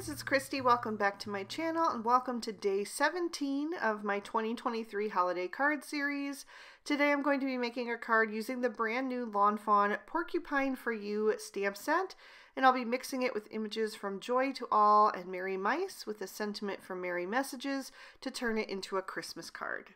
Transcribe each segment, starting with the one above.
friends, it's Christy. Welcome back to my channel and welcome to day 17 of my 2023 holiday card series. Today I'm going to be making a card using the brand new Lawn Fawn Porcupine for You stamp set and I'll be mixing it with images from Joy to All and Merry Mice with a sentiment from Merry Messages to turn it into a Christmas card.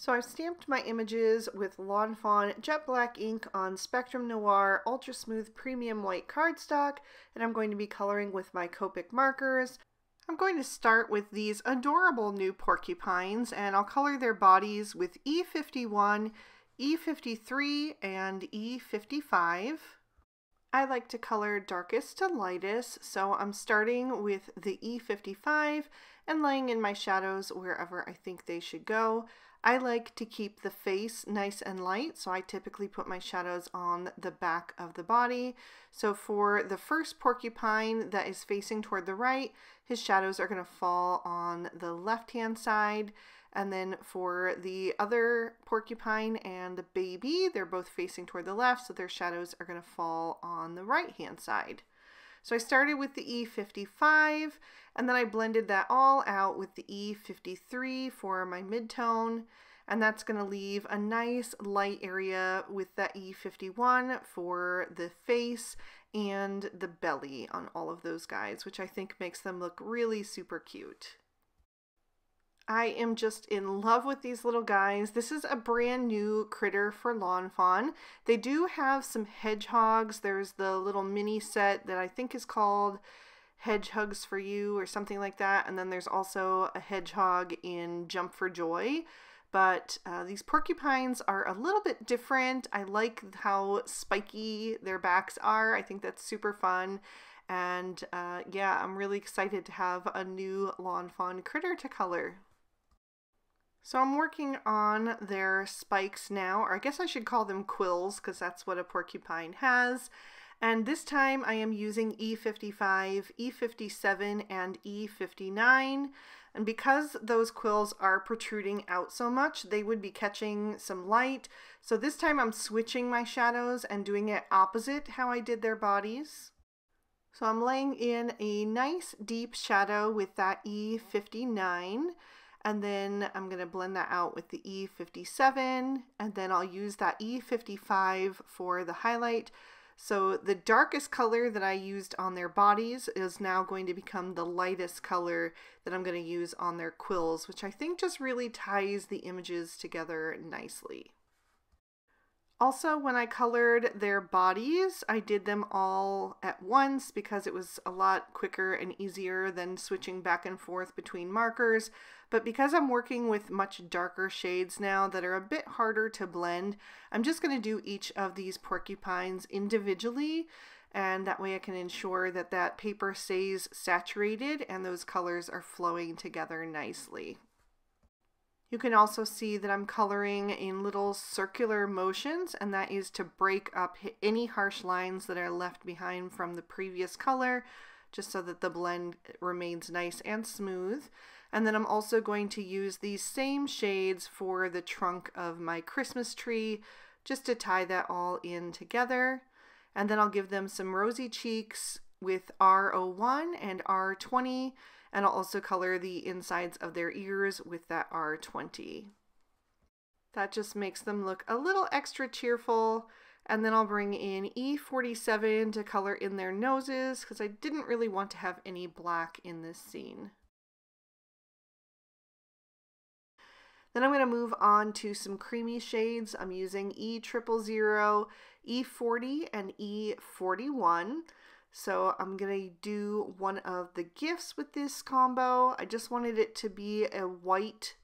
So I've stamped my images with Lawn Fawn Jet Black ink on Spectrum Noir Ultra Smooth Premium White cardstock, and I'm going to be coloring with my Copic markers. I'm going to start with these adorable new porcupines, and I'll color their bodies with E51, E53, and E55. I like to color darkest to lightest, so I'm starting with the E55 and laying in my shadows wherever I think they should go. I like to keep the face nice and light, so I typically put my shadows on the back of the body. So for the first porcupine that is facing toward the right, his shadows are going to fall on the left-hand side. And then for the other porcupine and the baby, they're both facing toward the left, so their shadows are going to fall on the right-hand side. So I started with the E55 and then I blended that all out with the E53 for my midtone and that's going to leave a nice light area with that E51 for the face and the belly on all of those guys, which I think makes them look really super cute. I am just in love with these little guys. This is a brand new critter for Lawn Fawn. They do have some hedgehogs. There's the little mini set that I think is called Hedgehogs for You or something like that. And then there's also a hedgehog in Jump for Joy. But uh, these porcupines are a little bit different. I like how spiky their backs are. I think that's super fun. And uh, yeah, I'm really excited to have a new Lawn Fawn critter to color. So I'm working on their spikes now, or I guess I should call them quills because that's what a porcupine has. And this time I am using E55, E57, and E59. And because those quills are protruding out so much, they would be catching some light. So this time I'm switching my shadows and doing it opposite how I did their bodies. So I'm laying in a nice deep shadow with that E59 and then I'm going to blend that out with the E57 and then I'll use that E55 for the highlight. So the darkest color that I used on their bodies is now going to become the lightest color that I'm going to use on their quills, which I think just really ties the images together nicely. Also, when I colored their bodies, I did them all at once because it was a lot quicker and easier than switching back and forth between markers. But because I'm working with much darker shades now that are a bit harder to blend, I'm just going to do each of these porcupines individually and that way I can ensure that that paper stays saturated and those colors are flowing together nicely. You can also see that I'm coloring in little circular motions and that is to break up any harsh lines that are left behind from the previous color just so that the blend uh, remains nice and smooth. And then I'm also going to use these same shades for the trunk of my Christmas tree just to tie that all in together. And then I'll give them some rosy cheeks with R01 and R20 and I'll also color the insides of their ears with that R20. That just makes them look a little extra cheerful. And then I'll bring in E47 to color in their noses because I didn't really want to have any black in this scene. Then I'm going to move on to some creamy shades. I'm using E000, E40, and E41. So I'm going to do one of the gifts with this combo. I just wanted it to be a white,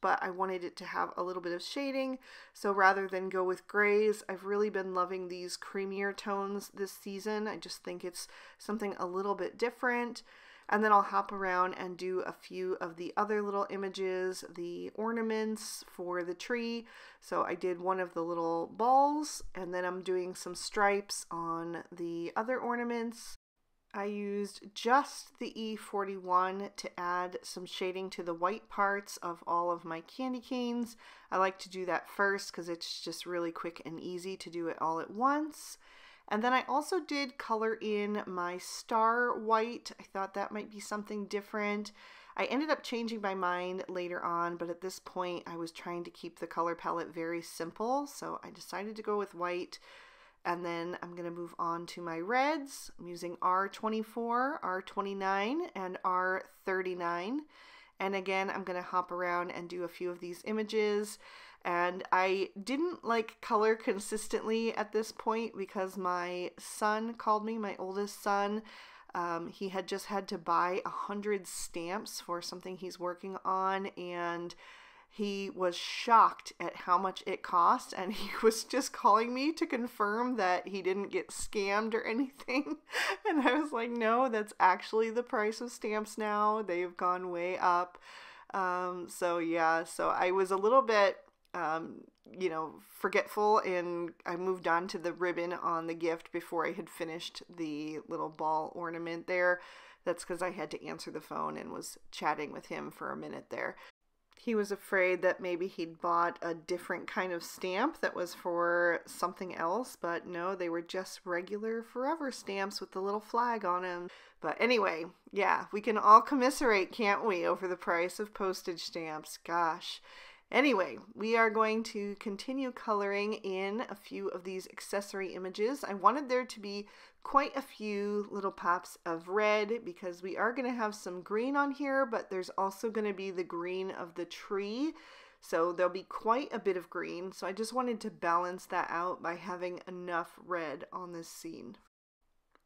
but I wanted it to have a little bit of shading. So rather than go with grays, I've really been loving these creamier tones this season. I just think it's something a little bit different. And then I'll hop around and do a few of the other little images, the ornaments for the tree. So I did one of the little balls and then I'm doing some stripes on the other ornaments. I used just the E41 to add some shading to the white parts of all of my candy canes. I like to do that first because it's just really quick and easy to do it all at once. And then I also did color in my star white. I thought that might be something different. I ended up changing my mind later on, but at this point I was trying to keep the color palette very simple, so I decided to go with white. And then I'm going to move on to my reds. I'm using R24, R29, and R39. And again, I'm going to hop around and do a few of these images. And I didn't like color consistently at this point because my son called me, my oldest son. Um, he had just had to buy a hundred stamps for something he's working on, and he was shocked at how much it cost and he was just calling me to confirm that he didn't get scammed or anything. And i was like no that's actually the price of stamps now. They've gone way up. Um, so yeah so i was a little bit um, you know forgetful and i moved on to the ribbon on the gift before i had finished the little ball ornament there that's because i had to answer the phone and was chatting with him for a minute there he was afraid that maybe he'd bought a different kind of stamp that was for something else, but no, they were just regular forever stamps with the little flag on them. But anyway, yeah, we can all commiserate, can't we, over the price of postage stamps? Gosh. Anyway, we are going to continue coloring in a few of these accessory images. I wanted there to be quite a few little pops of red because we are going to have some green on here, but there's also going to be the green of the tree. So there'll be quite a bit of green. So I just wanted to balance that out by having enough red on this scene.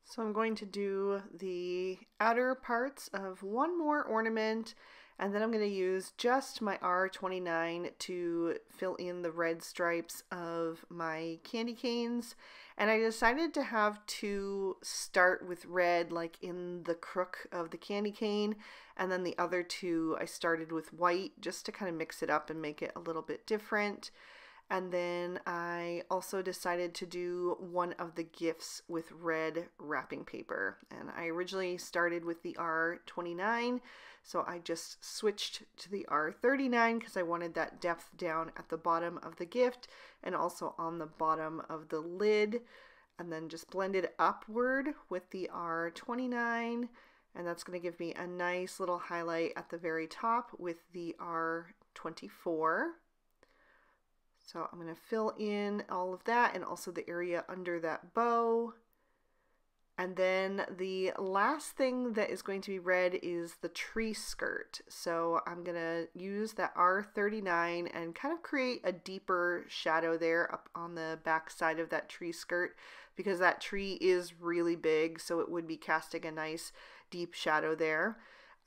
So I'm going to do the outer parts of one more ornament and then I'm going to use just my R29 to fill in the red stripes of my candy canes. And I decided to have two start with red like in the crook of the candy cane. And then the other two I started with white just to kind of mix it up and make it a little bit different. And then I also decided to do one of the gifts with red wrapping paper. And I originally started with the R29 so I just switched to the R39 because I wanted that depth down at the bottom of the gift and also on the bottom of the lid. And then just blended upward with the R29. And that's going to give me a nice little highlight at the very top with the R24. So I'm going to fill in all of that and also the area under that bow. And then the last thing that is going to be red is the tree skirt. So I'm going to use that R39 and kind of create a deeper shadow there up on the back side of that tree skirt because that tree is really big. So it would be casting a nice deep shadow there.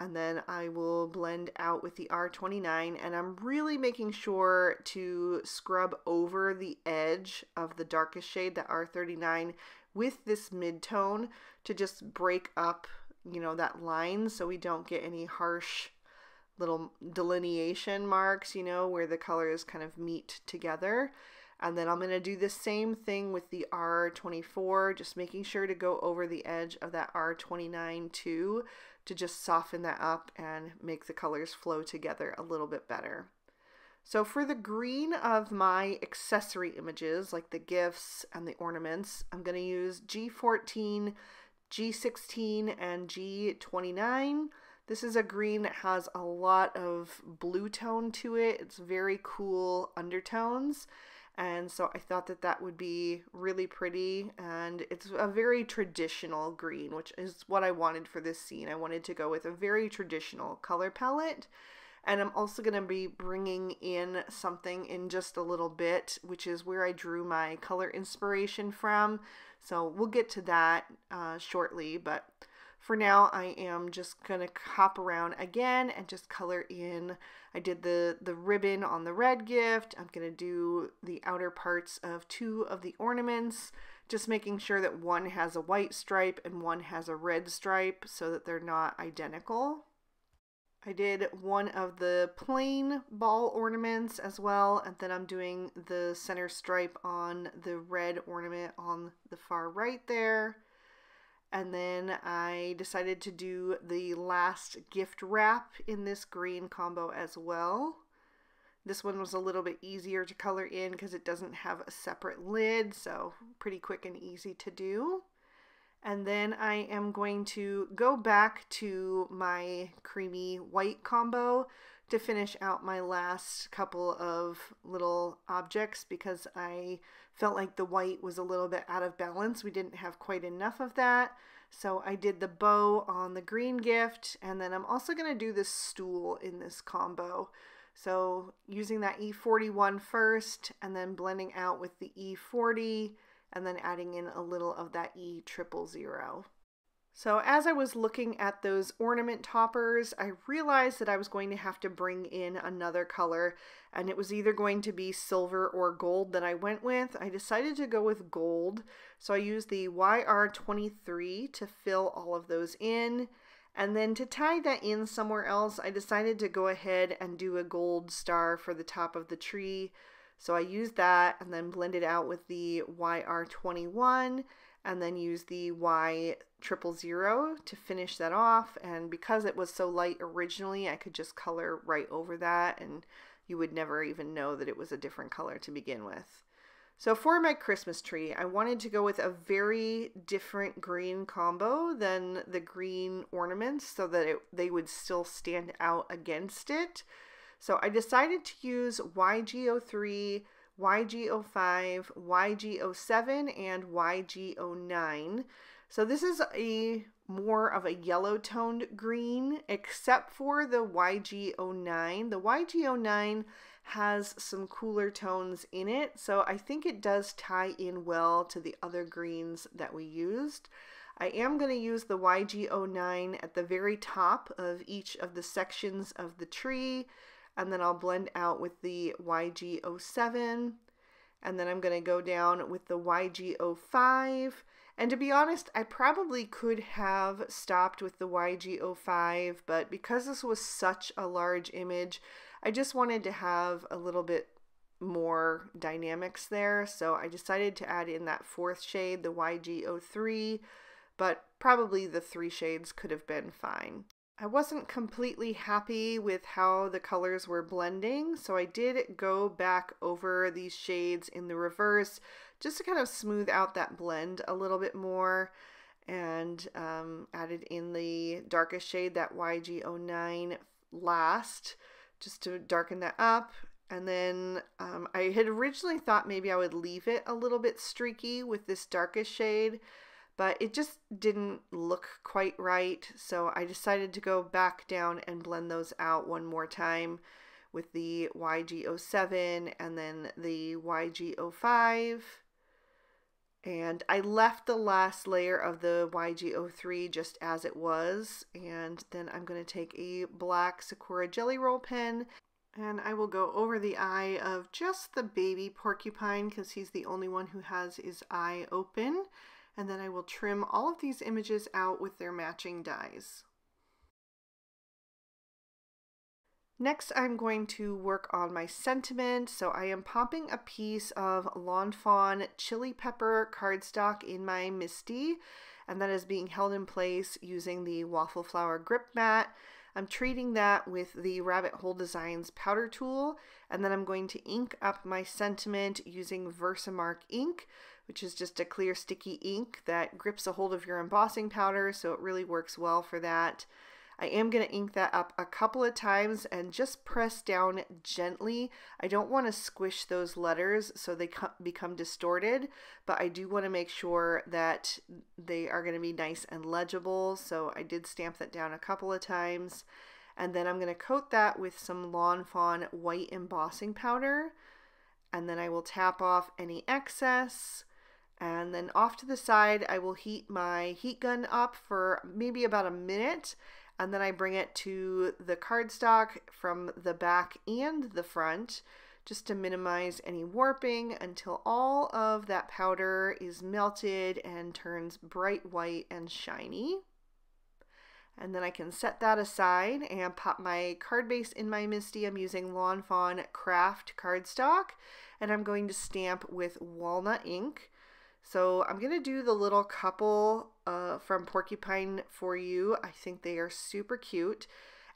And then I will blend out with the R29 and I'm really making sure to scrub over the edge of the darkest shade, the R39, with this mid-tone to just break up, you know, that line so we don't get any harsh little delineation marks, you know, where the colors kind of meet together. And then I'm going to do the same thing with the R24, just making sure to go over the edge of that R29 too, to just soften that up and make the colors flow together a little bit better. So for the green of my accessory images, like the gifts and the ornaments, I'm going to use G14, G16, and G29. This is a green that has a lot of blue tone to it. It's very cool undertones. And so I thought that that would be really pretty. And it's a very traditional green, which is what I wanted for this scene. I wanted to go with a very traditional color palette. And I'm also going to be bringing in something in just a little bit, which is where I drew my color inspiration from. So we'll get to that uh, shortly, but for now I am just going to hop around again and just color in. I did the, the ribbon on the red gift. I'm going to do the outer parts of two of the ornaments, just making sure that one has a white stripe and one has a red stripe so that they're not identical. I did one of the plain ball ornaments as well, and then I'm doing the center stripe on the red ornament on the far right there. And then I decided to do the last gift wrap in this green combo as well. This one was a little bit easier to color in because it doesn't have a separate lid, so pretty quick and easy to do. And then I am going to go back to my creamy white combo to finish out my last couple of little objects because I felt like the white was a little bit out of balance. We didn't have quite enough of that. So I did the bow on the green gift and then I'm also going to do this stool in this combo. So using that E41 first and then blending out with the E40 and then adding in a little of that E triple zero. So as I was looking at those ornament toppers, I realized that I was going to have to bring in another color and it was either going to be silver or gold that I went with. I decided to go with gold. So I used the YR23 to fill all of those in. And then to tie that in somewhere else, I decided to go ahead and do a gold star for the top of the tree. So I used that and then blended out with the YR21 and then use the Y triple zero to finish that off. And because it was so light originally, I could just color right over that and you would never even know that it was a different color to begin with. So for my Christmas tree, I wanted to go with a very different green combo than the green ornaments so that it, they would still stand out against it. So I decided to use YG03, YG05, YG07, and YG09. So this is a more of a yellow toned green, except for the YG09. The YG09 has some cooler tones in it, so I think it does tie in well to the other greens that we used. I am going to use the YG09 at the very top of each of the sections of the tree and then I'll blend out with the YG07 and then I'm going to go down with the YG05 and to be honest I probably could have stopped with the YG05 but because this was such a large image I just wanted to have a little bit more dynamics there so I decided to add in that fourth shade the YG03 but probably the three shades could have been fine. I wasn't completely happy with how the colors were blending, so I did go back over these shades in the reverse just to kind of smooth out that blend a little bit more and um, added in the darkest shade, that YG09 last, just to darken that up. And then um, I had originally thought maybe I would leave it a little bit streaky with this darkest shade, but it just didn't look quite right. So I decided to go back down and blend those out one more time with the YG07 and then the YG05. And I left the last layer of the YG03 just as it was. And then I'm going to take a black Sakura Jelly Roll pen and I will go over the eye of just the baby porcupine because he's the only one who has his eye open and then I will trim all of these images out with their matching dies. Next, I'm going to work on my sentiment. So I am popping a piece of Lawn Fawn Chili Pepper cardstock in my MISTI, and that is being held in place using the Waffle Flower Grip Mat. I'm treating that with the Rabbit Hole Designs powder tool, and then I'm going to ink up my sentiment using Versamark ink which is just a clear sticky ink that grips a hold of your embossing powder, so it really works well for that. I am going to ink that up a couple of times and just press down gently. I don't want to squish those letters so they become distorted, but I do want to make sure that they are going to be nice and legible. So I did stamp that down a couple of times. And then I'm going to coat that with some Lawn Fawn white embossing powder. And then I will tap off any excess. And then off to the side, I will heat my heat gun up for maybe about a minute. And then I bring it to the cardstock from the back and the front just to minimize any warping until all of that powder is melted and turns bright white and shiny. And then I can set that aside and pop my card base in my MISTI. I'm using Lawn Fawn Kraft cardstock and I'm going to stamp with walnut ink. So I'm going to do the little couple uh, from Porcupine for you. I think they are super cute.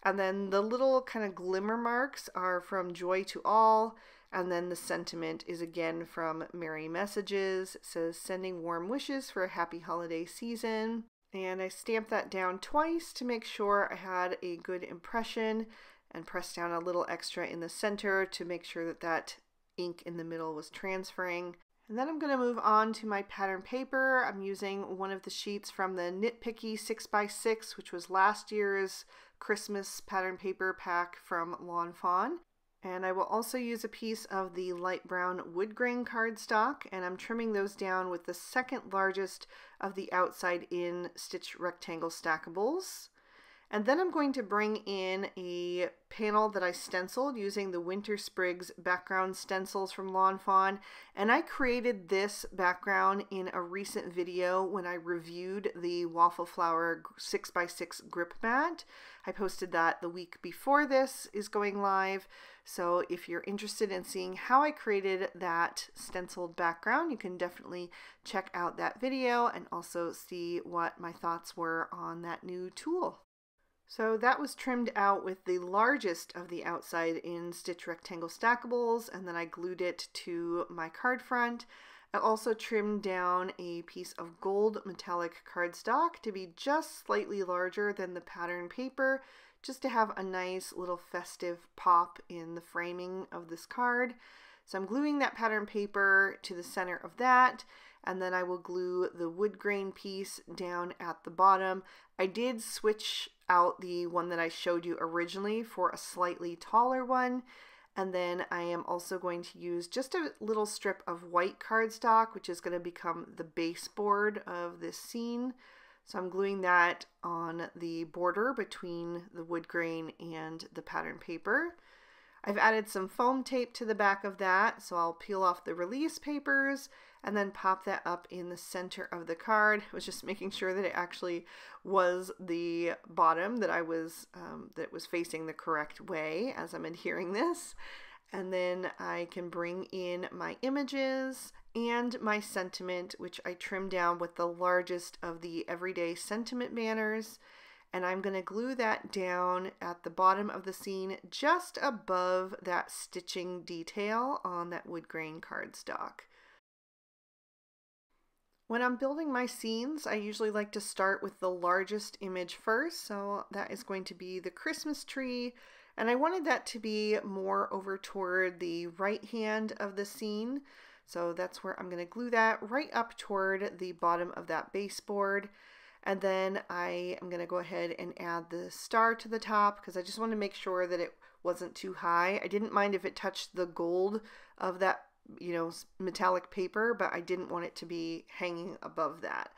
And then the little kind of glimmer marks are from Joy to All. And then the sentiment is again from Merry Messages. It says, Sending warm wishes for a happy holiday season. And I stamped that down twice to make sure I had a good impression and pressed down a little extra in the center to make sure that that ink in the middle was transferring. And then I'm going to move on to my pattern paper. I'm using one of the sheets from the Knit Picky 6x6, which was last year's Christmas pattern paper pack from Lawn Fawn. And I will also use a piece of the light brown wood grain cardstock, and I'm trimming those down with the second largest of the outside in stitch rectangle stackables. And then I'm going to bring in a panel that I stenciled using the Winter Sprigs background stencils from Lawn Fawn. And I created this background in a recent video when I reviewed the Waffle Flower 6x6 grip mat. I posted that the week before this is going live. So if you're interested in seeing how I created that stenciled background, you can definitely check out that video and also see what my thoughts were on that new tool. So that was trimmed out with the largest of the outside in stitch rectangle stackables and then I glued it to my card front. I also trimmed down a piece of gold metallic cardstock to be just slightly larger than the pattern paper just to have a nice little festive pop in the framing of this card. So I'm gluing that pattern paper to the center of that and then I will glue the wood grain piece down at the bottom. I did switch out the one that I showed you originally for a slightly taller one. And then I am also going to use just a little strip of white cardstock, which is going to become the baseboard of this scene. So I'm gluing that on the border between the wood grain and the pattern paper. I've added some foam tape to the back of that, so I'll peel off the release papers and then pop that up in the center of the card. I was just making sure that it actually was the bottom that I was um, that was facing the correct way as I'm adhering this. And then I can bring in my images and my sentiment, which I trimmed down with the largest of the everyday sentiment banners. And I'm going to glue that down at the bottom of the scene just above that stitching detail on that wood grain cardstock. When I'm building my scenes, I usually like to start with the largest image first. So that is going to be the Christmas tree. And I wanted that to be more over toward the right hand of the scene. So that's where I'm going to glue that right up toward the bottom of that baseboard. And then I am going to go ahead and add the star to the top because I just want to make sure that it wasn't too high. I didn't mind if it touched the gold of that you know, metallic paper, but I didn't want it to be hanging above that.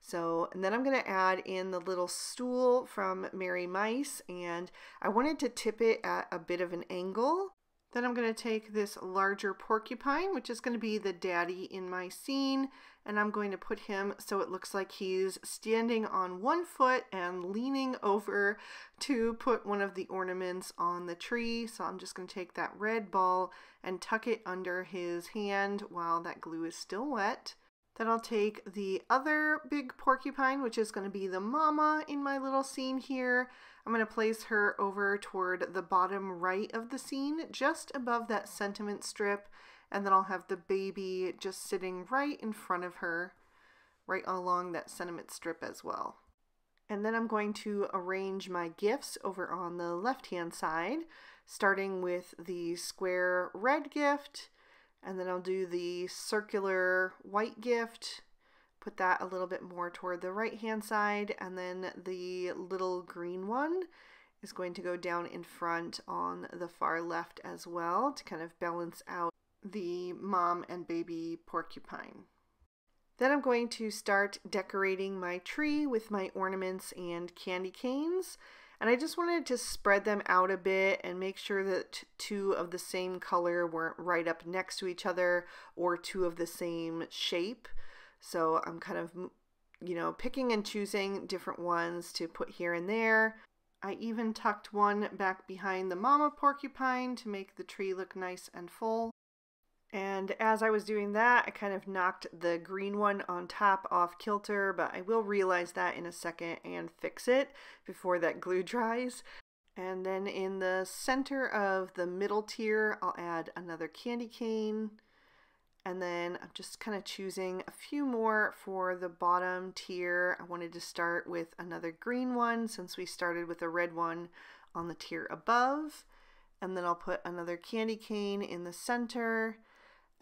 So, and then I'm going to add in the little stool from Merry Mice, and I wanted to tip it at a bit of an angle. Then I'm going to take this larger porcupine, which is going to be the daddy in my scene, and I'm going to put him so it looks like he's standing on one foot and leaning over to put one of the ornaments on the tree. So I'm just going to take that red ball and tuck it under his hand while that glue is still wet. Then I'll take the other big porcupine, which is going to be the mama in my little scene here. I'm going to place her over toward the bottom right of the scene, just above that sentiment strip and then I'll have the baby just sitting right in front of her, right along that sentiment strip as well. And then I'm going to arrange my gifts over on the left hand side, starting with the square red gift, and then I'll do the circular white gift, put that a little bit more toward the right hand side, and then the little green one is going to go down in front on the far left as well to kind of balance out the mom and baby porcupine. Then I'm going to start decorating my tree with my ornaments and candy canes. And I just wanted to spread them out a bit and make sure that two of the same color weren't right up next to each other or two of the same shape. So I'm kind of, you know, picking and choosing different ones to put here and there. I even tucked one back behind the mama porcupine to make the tree look nice and full. And as I was doing that, I kind of knocked the green one on top off kilter, but I will realize that in a second and fix it before that glue dries. And then in the center of the middle tier, I'll add another candy cane. And then I'm just kind of choosing a few more for the bottom tier. I wanted to start with another green one since we started with a red one on the tier above. And then I'll put another candy cane in the center.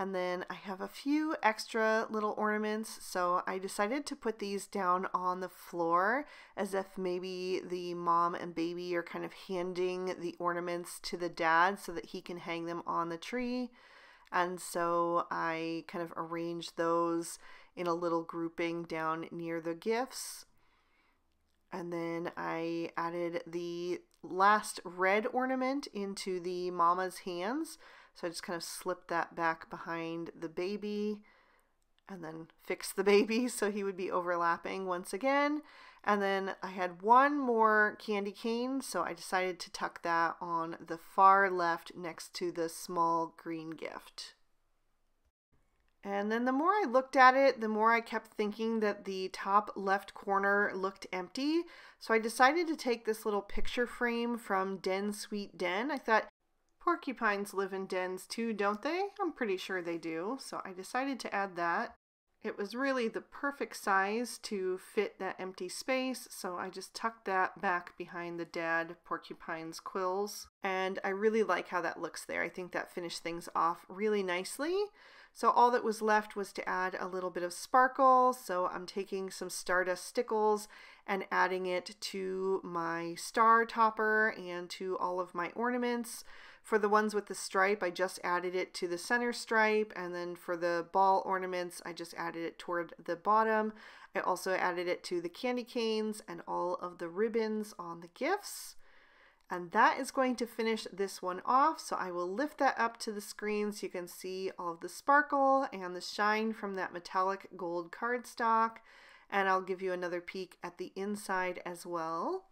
And then I have a few extra little ornaments, so I decided to put these down on the floor as if maybe the mom and baby are kind of handing the ornaments to the dad so that he can hang them on the tree. And so I kind of arranged those in a little grouping down near the gifts. And then I added the last red ornament into the mama's hands. So I just kind of slipped that back behind the baby and then fix the baby so he would be overlapping once again. And then I had one more candy cane, so I decided to tuck that on the far left next to the small green gift. And then the more I looked at it, the more I kept thinking that the top left corner looked empty. So I decided to take this little picture frame from Den Sweet Den. I thought porcupines live in dens too, don't they? I'm pretty sure they do. So I decided to add that. It was really the perfect size to fit that empty space, so I just tucked that back behind the dad porcupine's quills. And I really like how that looks there. I think that finished things off really nicely. So all that was left was to add a little bit of sparkle. So I'm taking some Stardust Stickles and adding it to my star topper and to all of my ornaments. For the ones with the stripe, I just added it to the center stripe, and then for the ball ornaments, I just added it toward the bottom. I also added it to the candy canes and all of the ribbons on the gifts. And that is going to finish this one off. So I will lift that up to the screen so you can see all of the sparkle and the shine from that metallic gold cardstock. And I'll give you another peek at the inside as well.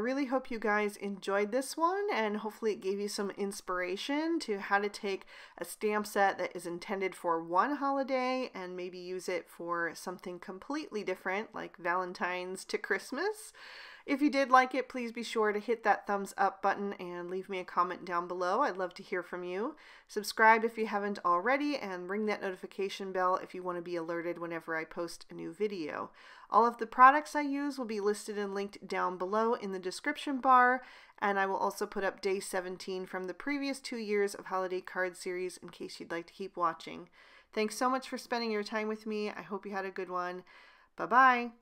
I really hope you guys enjoyed this one and hopefully it gave you some inspiration to how to take a stamp set that is intended for one holiday and maybe use it for something completely different like Valentine's to Christmas. If you did like it, please be sure to hit that thumbs up button and leave me a comment down below. I'd love to hear from you. Subscribe if you haven't already and ring that notification bell if you want to be alerted whenever I post a new video. All of the products I use will be listed and linked down below in the description bar, and I will also put up day 17 from the previous two years of Holiday Card Series in case you'd like to keep watching. Thanks so much for spending your time with me. I hope you had a good one. Bye-bye.